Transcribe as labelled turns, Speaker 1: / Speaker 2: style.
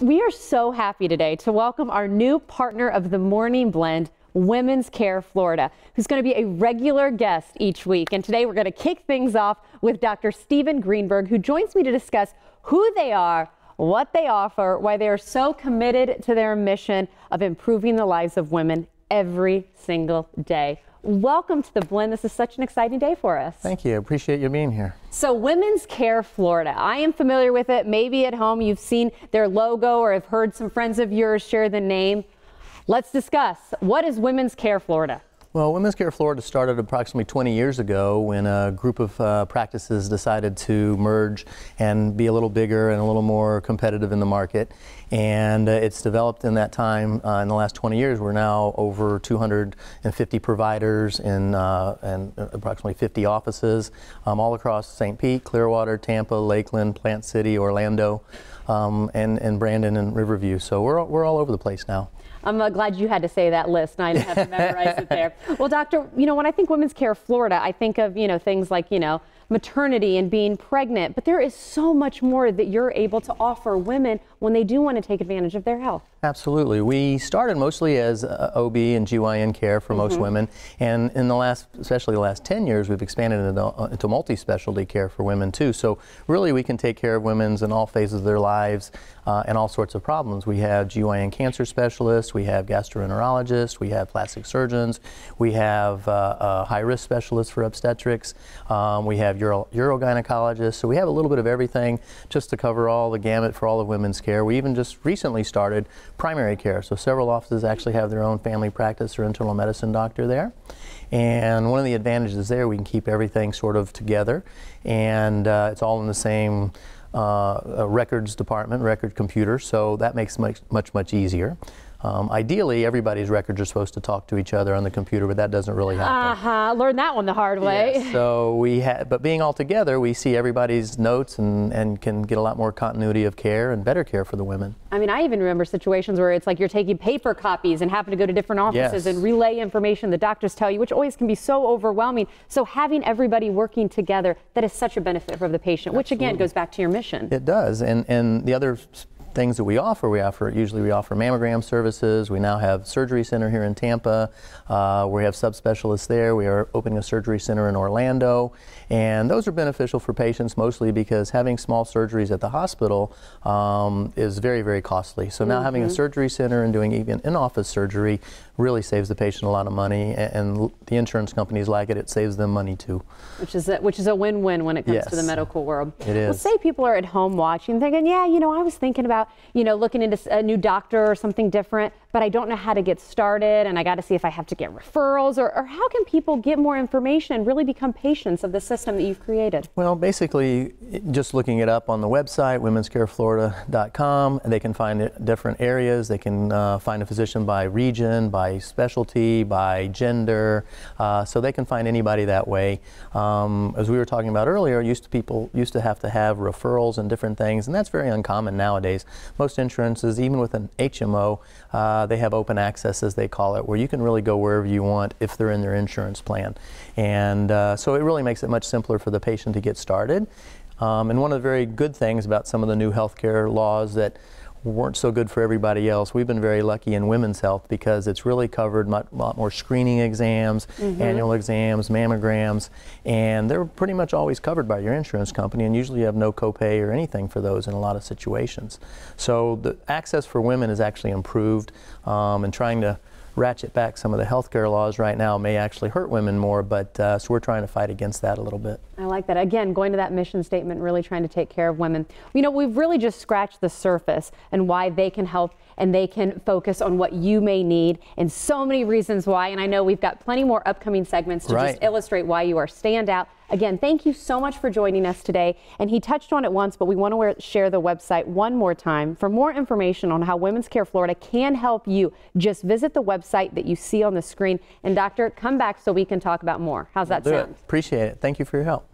Speaker 1: We are so happy today to welcome our new partner of the Morning Blend, Women's Care Florida, who's going to be a regular guest each week. And today we're going to kick things off with Dr. Steven Greenberg, who joins me to discuss who they are, what they offer, why they are so committed to their mission of improving the lives of women every single day. Welcome to the blend. This is such an exciting day for us.
Speaker 2: Thank you. Appreciate you being here.
Speaker 1: So, Women's Care Florida. I am familiar with it. Maybe at home you've seen their logo or have heard some friends of yours share the name. Let's discuss. What is Women's Care Florida?
Speaker 2: Well, Women's Care Florida started approximately 20 years ago when a group of uh, practices decided to merge and be a little bigger and a little more competitive in the market. And uh, it's developed in that time. Uh, in the last 20 years, we're now over 250 providers in uh, and approximately 50 offices um, all across St. Pete, Clearwater, Tampa, Lakeland, Plant City, Orlando, um, and, and Brandon and Riverview. So we're, we're all over the place now.
Speaker 1: I'm uh, glad you had to say that list. I didn't have to memorize it there. Well, doctor, you know, when I think Women's Care Florida, I think of, you know, things like, you know, maternity and being pregnant, but there is so much more that you're able to offer women when they do want to take advantage of their health.
Speaker 2: Absolutely. We started mostly as uh, OB and GYN care for mm -hmm. most mm-hmm. women, and in the last, especially the last 10 years, we've expanded into, uh, into multi-specialty care for women too. So really we can take care of women's in all phases of their lives uh, and all sorts of problems. We have GYN cancer specialists, we have gastroenterologists, we have plastic surgeons, we have uh, uh high-risk specialists for obstetrics, um, we have uro urogynecologists, so we have a little bit of everything just to cover all the gamut for all of women's care. We even just recently started primary care, so several offices actually have their own family practice or internal medicine doctor there. And one of the advantages there, we can keep everything sort of together, and uh, it's all in the same uh, records department, record computer, so that makes much, much, much easier. Um, ideally, everybody's records are supposed to talk to each other on the computer, but that doesn't really happen.
Speaker 1: Uh huh. Learn that one the hard way.
Speaker 2: Yes. So we have, but being all together, we see everybody's notes and, and can get a lot more continuity of care and better care for the women.
Speaker 1: I mean, I even remember situations where it's like you're taking paper copies and having to go to different offices
Speaker 2: yes.
Speaker 1: and relay information the doctors tell you, which always can be so overwhelming. So having everybody working together, that is such a benefit for the patient, Absolutely. which again goes back to your mission.
Speaker 2: It does. And, and the other things that we offer, we offer usually we offer mammogram services. We now have surgery center here in Tampa. Uh, we have subspecialists there. We are opening a surgery center in Orlando, and those are beneficial for patients mostly because having small surgeries at the hospital um, is very very costly. So now mm -hmm. having a mm-hmm. surgery center and doing even in-office surgery really saves the patient a lot of money, and, and, the insurance companies like it. It saves them money too.
Speaker 1: Which is a, which is a win-win when it comes yes. to the medical world.
Speaker 2: It is.
Speaker 1: Well, say people are at home watching, thinking, yeah, you know, I was thinking about you know looking into a new doctor or something different, but I don't know how to get started, and I got to see if I have to get referrals, or, or how can people get more information and really become patients of the system that you've created?
Speaker 2: Well, basically, just looking it up on the website, womenscareflorida.com, they can find different areas. They can uh, find a physician by region, by by specialty, by gender, uh, so they can find anybody that way. Um, as we were talking about earlier, used to people used to have to have referrals and different things, and that's very uncommon nowadays. Most insurances, even with an HMO, uh, they have open access, as they call it, where you can really go wherever you want if they're in their insurance plan. And uh, so it really makes it much simpler for the patient to get started. Um, and one of the very good things about some of the new healthcare laws that weren't so good for everybody else. We've been very lucky in women's health because it's really covered a lot more screening exams, mm -hmm. annual exams, mammograms, and they're pretty much always covered by your insurance company and usually you have no copay or anything for those in a lot of situations. So the access for women is actually improved um, and trying to ratchet back some of the healthcare laws right now may actually hurt women more, but uh, so we're trying to fight against that a little bit.
Speaker 1: Like that. Again, going to that mission statement, really trying to take care of women. You know, we've really just scratched the surface and why they can help and they can focus on what you may need and so many reasons why. And I know we've got plenty more upcoming segments to
Speaker 2: right.
Speaker 1: just illustrate why you are standout. Again, thank you so much for joining us today. And he touched on it once, but we want to share the website one more time. For more information on how Women's Care Florida can help you, just visit the website that you see on the screen. And doctor, come back so we can talk about more. How's that sound?
Speaker 2: It. Appreciate it. Thank you for your help.